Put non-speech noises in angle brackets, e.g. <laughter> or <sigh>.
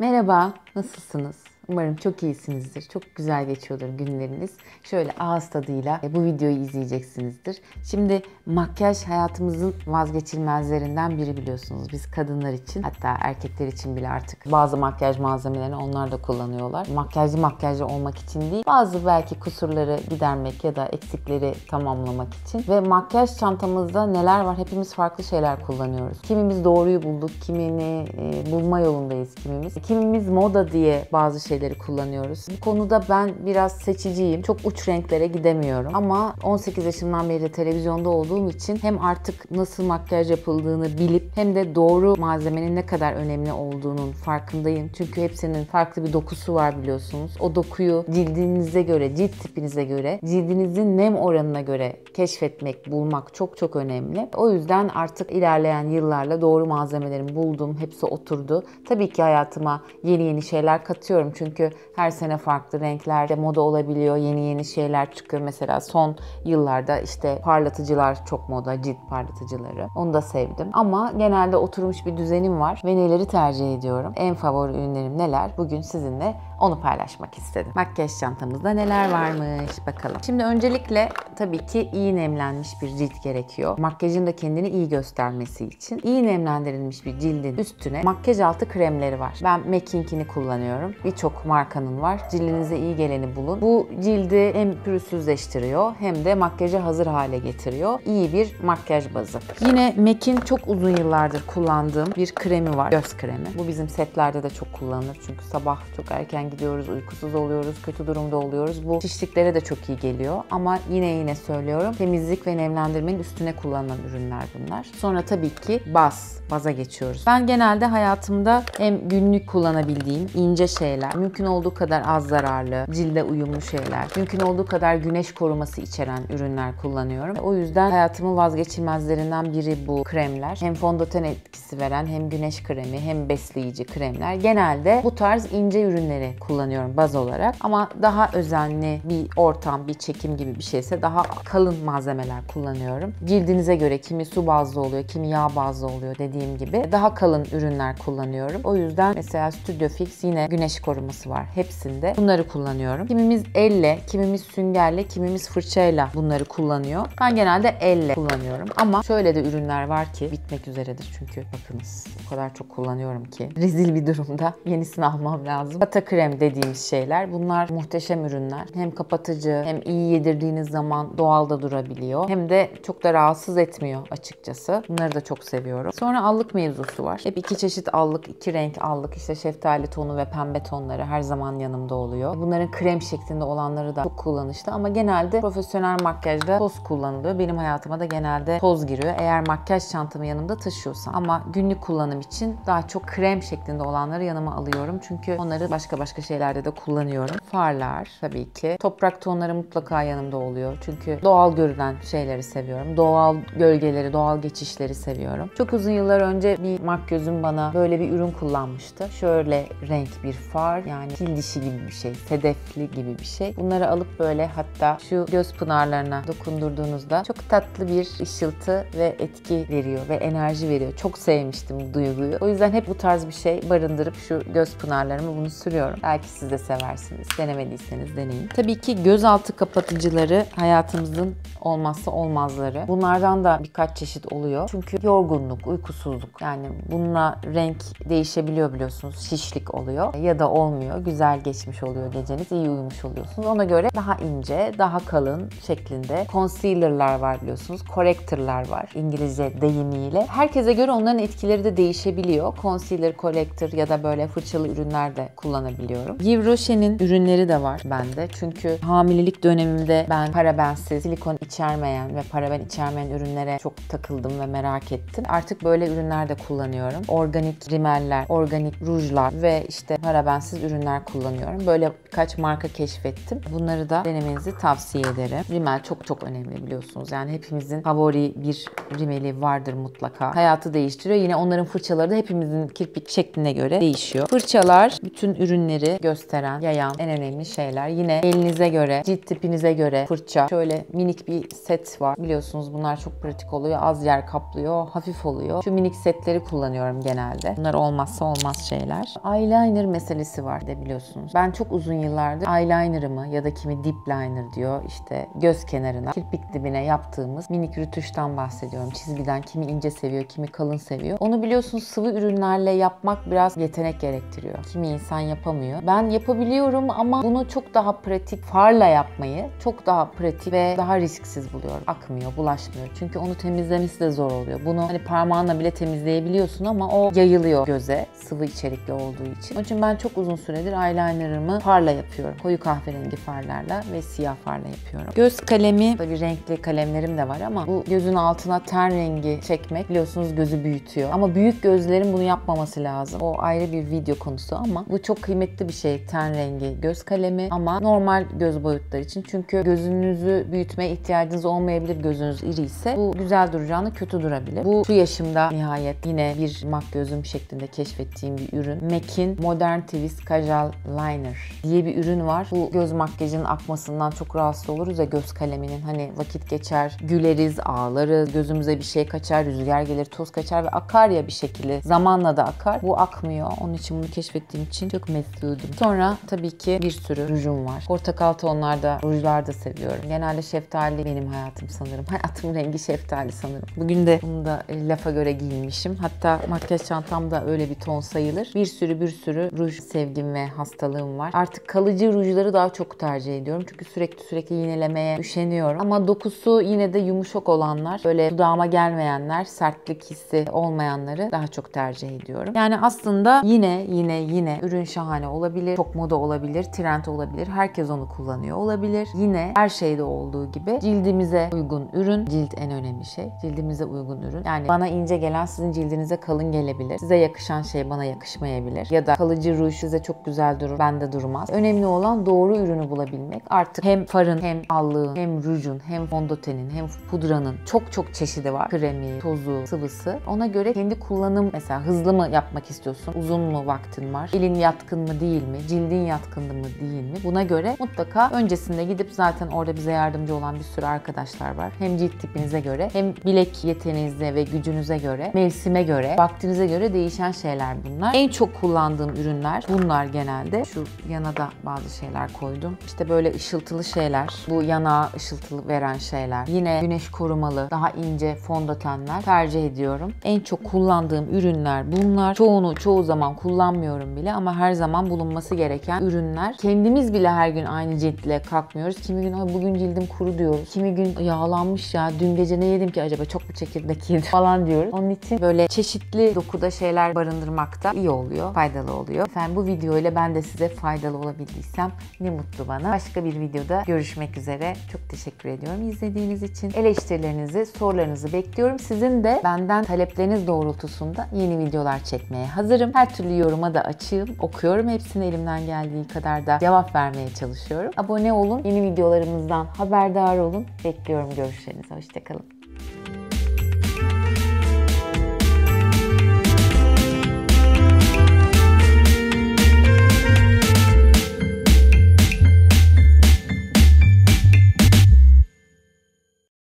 Merhaba, nasılsınız? Umarım çok iyisinizdir. Çok güzel geçiyordur günleriniz. Şöyle ağız tadıyla bu videoyu izleyeceksinizdir. Şimdi makyaj hayatımızın vazgeçilmezlerinden biri biliyorsunuz. Biz kadınlar için hatta erkekler için bile artık bazı makyaj malzemelerini onlar da kullanıyorlar. Makyajlı makyajlı olmak için değil, bazı belki kusurları gidermek ya da eksikleri tamamlamak için. Ve makyaj çantamızda neler var? Hepimiz farklı şeyler kullanıyoruz. Kimimiz doğruyu bulduk, kimini e, bulma yolundayız kimimiz. Kimimiz moda diye bazı şeyleri kullanıyoruz. Bu konuda ben biraz seçiciyim. Çok uç renklere gidemiyorum. Ama 18 yaşımdan beri televizyonda olduğum için hem artık nasıl makyaj yapıldığını bilip hem de doğru malzemenin ne kadar önemli olduğunun farkındayım. Çünkü hepsinin farklı bir dokusu var biliyorsunuz. O dokuyu cildinize göre, cilt tipinize göre, cildinizin nem oranına göre keşfetmek, bulmak çok çok önemli. O yüzden artık ilerleyen yıllarla doğru malzemelerimi buldum. Hepsi oturdu. Tabii ki hayatıma yeni yeni şeyler katıyorum. Çünkü her sene farklı renklerde moda olabiliyor. Yeni yeni şeyler çıkıyor. Mesela son yıllarda işte parlatıcılar çok moda. Cilt parlatıcıları. Onu da sevdim. Ama genelde oturmuş bir düzenim var ve neleri tercih ediyorum? En favori ürünlerim neler? Bugün sizinle onu paylaşmak istedim. Makyaj çantamızda neler varmış bakalım. Şimdi öncelikle tabii ki iyi nemlenmiş bir cilt gerekiyor. Makyajın da kendini iyi göstermesi için. iyi nemlendirilmiş bir cildin üstüne makyaj altı kremleri var. Ben MAC'inkini kullanıyorum. Birçok markanın var. Cildinize iyi geleni bulun. Bu cildi hem pürüzsüzleştiriyor hem de makyaja hazır hale getiriyor. İyi bir makyaj bazı. Yine MAC'in çok uzun yıllardır kullandığım bir kremi var. Göz kremi. Bu bizim setlerde de çok kullanılır. Çünkü sabah çok erken gidiyoruz, uykusuz oluyoruz, kötü durumda oluyoruz. Bu şişliklere de çok iyi geliyor. Ama yine yine söylüyorum. Temizlik ve nemlendirmenin üstüne kullanılan ürünler bunlar. Sonra tabii ki baz. Baza geçiyoruz. Ben genelde hayatımda hem günlük kullanabildiğim ince şeyler, mümkün olduğu kadar az zararlı, cilde uyumlu şeyler, mümkün olduğu kadar güneş koruması içeren ürünler kullanıyorum. O yüzden hayatımın vazgeçilmezlerinden biri bu kremler. Hem fondöten etkisi veren hem güneş kremi hem besleyici kremler. Genelde bu tarz ince ürünleri kullanıyorum baz olarak. Ama daha özenli bir ortam, bir çekim gibi bir şeyse daha kalın malzemeler kullanıyorum. Cildinize göre kimi su bazlı oluyor, kimi yağ bazlı oluyor dediğim gibi. Daha kalın ürünler kullanıyorum. O yüzden mesela Studio Fix yine güneş koruması var hepsinde. Bunları kullanıyorum. Kimimiz elle, kimimiz süngerle, kimimiz fırçayla bunları kullanıyor. Ben genelde elle kullanıyorum. Ama şöyle de ürünler var ki bitmek üzeredir çünkü bakınız o kadar çok kullanıyorum ki rezil bir durumda yenisini almam lazım. Pata krem dediğimiz şeyler bunlar muhteşem ürünler. Hem kapatıcı hem iyi yedirdiğiniz zaman doğal da durabiliyor. Hem de çok da rahatsız etmiyor açıkçası. Bunları da çok seviyorum. Sonra allık mevzusu var. Hep iki çeşit allık, iki renk allık. İşte şeftali tonu ve pembe tonları her zaman yanımda oluyor. Bunların krem şeklinde olanları da çok kullanışlı ama genelde profesyonel makyajda toz kullanılıyor. Benim hayatıma da genelde toz giriyor. Eğer makyaj çantamı yanımda taşıyorsam ama günlük kullanım için daha çok krem şeklinde olanları yanıma alıyorum. Çünkü onları başka başka şeylerde de kullanıyorum. Farlar tabii ki. Toprak tonları mutlaka yanımda oluyor. Çünkü doğal görünen şeyleri seviyorum. Doğal gölgeleri, doğal geçişleri seviyorum. Çok uzun yıllar önce bir makyözüm bana böyle bir ürün kullanmıştı. Şöyle renk bir far yani fil dişi gibi bir şey, sedefli gibi bir şey. Bunları alıp böyle hatta şu göz pınarlarına dokundurduğunuzda çok tatlı bir ışıltı ve etki veriyor ve enerji veriyor. Çok sevmiştim bu duyguyu. O yüzden hep bu tarz bir şey barındırıp şu göz pınarlarımı bunu sürüyorum. Belki siz de seversiniz. Denemediyseniz deneyin. Tabii ki gözaltı kapatıcıları hayatımızın olmazsa olmazları. Bunlardan da birkaç çeşit oluyor. Çünkü yorgunluk, uykusuzluk yani bununla renk değişebiliyor biliyorsunuz. Şişlik oluyor ya da olmuyor. Güzel geçmiş oluyor geceniz. iyi uyumuş oluyorsunuz. Ona göre daha ince, daha kalın şeklinde concealer'lar var biliyorsunuz. Corrector'lar var İngilizce deyimiyle. Herkese göre onların etkileri de değişebiliyor. Concealer, corrector ya da böyle fırçalı ürünler de kullanabiliyorum. Yves Rocher'in ürünleri de var bende. Çünkü hamilelik dönemimde ben parabensiz, silikon içermeyen ve paraben içermeyen ürünlere çok takıldım ve merak ettim. Artık böyle ürünler de kullanıyorum. Organik rimeller, organik rujlar ve işte parabensiz ürünler kullanıyorum. Böyle birkaç marka keşfettim. Bunları da denemenizi tavsiye ederim. Rimel çok çok önemli biliyorsunuz. Yani hepimizin favori bir rimeli vardır mutlaka. Hayatı değiştiriyor. Yine onların fırçaları da hepimizin kirpik şekline göre değişiyor. Fırçalar bütün ürünleri gösteren, yayan en önemli şeyler. Yine elinize göre, cilt tipinize göre fırça. Şöyle minik bir set var. Biliyorsunuz bunlar çok pratik oluyor. Az yer kaplıyor, hafif oluyor. Şu minik setleri kullanıyorum genelde. Bunlar olmazsa olmaz şeyler. Eyeliner meselesi var de biliyorsunuz. Ben çok uzun yıllardır eyelinerımı ya da kimi dip liner diyor işte göz kenarına, kirpik dibine yaptığımız minik rütuştan bahsediyorum. Çizgiden kimi ince seviyor, kimi kalın seviyor. Onu biliyorsunuz sıvı ürünlerle yapmak biraz yetenek gerektiriyor. Kimi insan yapamıyor. Ben yapabiliyorum ama bunu çok daha pratik farla yapmayı çok daha pratik ve daha risksiz buluyorum. Akmıyor, bulaşmıyor. Çünkü onu temizlemesi de zor oluyor. Bunu hani parmağınla bile temizleyebiliyorsun ama o yayılıyor göze sıvı içerikli olduğu için. Onun için ben çok uzun süredir eyelinerımı farla yapıyorum. Koyu kahverengi farlarla ve siyah farla yapıyorum. Göz kalemi, tabii renkli kalemlerim de var ama bu gözün altına ten rengi çekmek biliyorsunuz gözü büyütüyor. Ama büyük gözlerin bunu yapmaması lazım. O ayrı bir video konusu ama bu çok kıymetli bir şey ten rengi göz kalemi ama normal göz boyutları için. Çünkü gözünüzü büyütmeye ihtiyacınız olmayabilir gözünüz iri ise. Bu güzel duracağını kötü durabilir. Bu şu yaşımda nihayet yine bir mak gözüm şeklinde keşfettiğim bir ürün. MAC'in Modern Twist Kajal Liner diye bir ürün var. Bu göz makyajının akmasından çok rahatsız oluruz ya göz kaleminin. Hani vakit geçer, güleriz, ağlarız, gözümüze bir şey kaçar, rüzgar gelir, toz kaçar ve akar ya bir şekilde. Zamanla da akar. Bu akmıyor. Onun için bunu keşfettiğim için çok mesudum. Sonra tabii ki bir sürü rujum var. Portakal tonlarda rujlar da seviyorum. Genelde şeftali benim hayatım sanırım. <laughs> Hayatımın rengi şeftali sanırım. Bugün de bunu da lafa göre giyinmişim. Hatta makyaj çantam da öyle bir ton sayılır. Bir sürü bir sürü ruj sevgim ve hastalığım var. Artık kalıcı rujları daha çok tercih ediyorum. Çünkü sürekli sürekli yinelemeye üşeniyorum. Ama dokusu yine de yumuşak olanlar, böyle dudağıma gelmeyenler, sertlik hissi olmayanları daha çok tercih ediyorum. Yani aslında yine yine yine ürün şahane olabilir. Çok moda olabilir, trend olabilir. Herkes onu kullanıyor olabilir. Yine her şeyde olduğu gibi cildimize uygun ürün. Cilt en önemli şey. Cildimize uygun ürün. Yani bana ince gelen sizin cildinize kalın gelebilir. Size yakışan şey bana yakışmayabilir. Ya da kalıcı ruj size çok güzel durur, bende durmaz. Önemli olan doğru ürünü bulabilmek. Artık hem farın, hem allığın, hem rujun, hem fondötenin, hem pudranın çok çok çeşidi var. Kremi, tozu, sıvısı. Ona göre kendi kullanım mesela hızlı mı yapmak istiyorsun? Uzun mu vaktin var? Elin yatkın mı değil mi? Cildin yatkın mı değil mi? Buna göre mutlaka öncesinde gidip zaten orada bize yardımcı olan bir sürü arkadaşlar var. Hem cilt tipinize göre hem bilek yeteneğinize ve gücünüze göre, mevsime göre, vaktinize göre değişen şeyler bunlar. En çok kullandığım ürünler bunlar genelde. Şu yana da bazı şeyler koydum. İşte böyle ışıltılı şeyler. Bu yana ışıltılı veren şeyler. Yine güneş korumalı, daha ince fondötenler tercih ediyorum. En çok kullandığım ürünler bunlar. Çoğunu çoğu zaman kullanmıyorum bile ama her zaman bulunması gereken ürünler. Kendimiz bile her gün aynı ciltle kalkmıyoruz. Kimi gün bugün cildim kuru diyoruz. Kimi gün yağlanmış ya dün gece ne yedim ki acaba çok mu çekirdek yedim <laughs> falan diyoruz. Onun için böyle çeşitli dokuda şeyler barındırmakta iyi oluyor, faydalı oluyor. Efendim bu video ile ben de size faydalı olabildiysem ne mutlu bana. Başka bir videoda görüşmek üzere. Çok teşekkür ediyorum izlediğiniz için. Eleştirilerinizi, sorularınızı bekliyorum. Sizin de benden talepleriniz doğrultusunda yeni videolar çekmeye hazırım. Her türlü yoruma da açığım. Okuyorum hepsini elimden geldiği kadar da cevap vermeye çalışıyorum. Abone olun. Yeni videolarımızdan haberdar olun. Bekliyorum görüşlerinizi. Hoşçakalın.